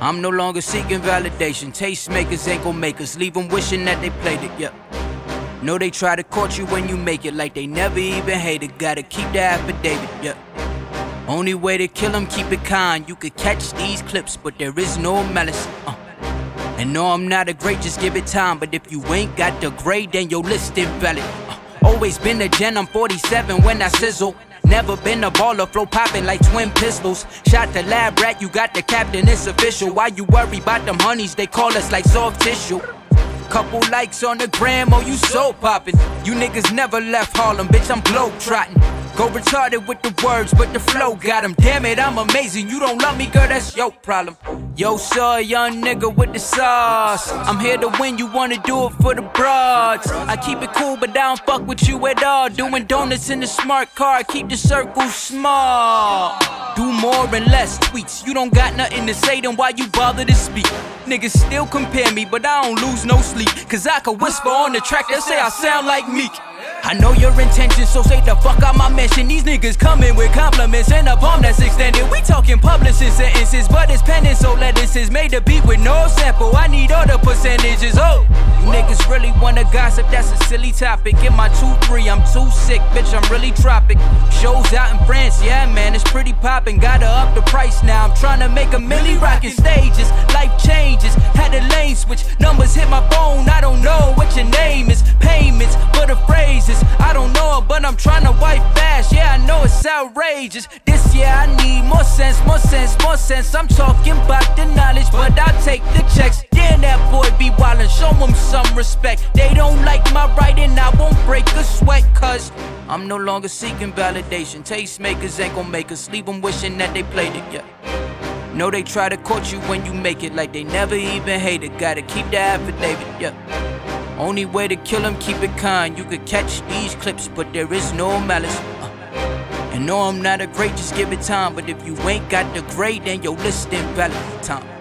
I'm no longer seeking validation. Tastemakers ain't gon' make us. Leave them wishing that they played it, yep. Know they try to court you when you make it like they never even hated. Gotta keep the affidavit, yep. Only way to kill them, keep it kind. You could catch these clips, but there is no malice. Uh. And no, I'm not a great, just give it time. But if you ain't got the grade, then your list invalid. Uh. Always been a gen, I'm 47 when I sizzle. Never been a baller, flow popping like twin pistols. Shot the Labb Rat, you got the captain, it's official. Why you worry about them honeys? They call us like soft tissue. Couple likes on the gram, oh you so poppin'. You niggas never left Harlem, bitch, I'm globe trotting. Go retarded with the words, but the flow got 'em. Damn it, I'm amazing. You don't love me, girl, that's your problem. Yo, sir, young nigga with the sauce. I'm here to win, you wanna do it for the broads. I keep it cool, but I don't fuck with you at all. Doing donuts in the smart car, keep the circle small. Do more and less tweets. You don't got nothing to say, then why you bother to speak? Niggas still compare me, but I don't lose no sleep. Cause I could whisper on the track, they say I sound like Meek. I know your intentions, so say the fuck out my mention. These niggas coming with compliments and a bomb that's extended. We talking publishing sentences, but it's pending, so lettuce is made to beat with no sample. I need all the percentages. Oh, you niggas really wanna gossip? That's a silly topic. Get my 2-3, I'm too sick, bitch. I'm really tropic. Shows out in France, yeah, man, it's pretty poppin'. Gotta up the price now. I'm trying to make a milli rockin' stages. Life outrageous. This year I need more sense, more sense, more sense. I'm talking about the knowledge, but I'll take the checks. Damn, that boy be wildin', show him some respect. They don't like my writing, I won't break a sweat, cause I'm no longer seeking validation. Tastemakers ain't gon' make us leave them wishing that they played it, yeah. Know they try to court you when you make it like they never even hated. Gotta keep the affidavit, yeah. Only way to kill them, keep it kind. You could catch these clips, but there is no malice. And no, I'm not a great, just give it time. But if you ain't got the grade, then your list invalid. Time.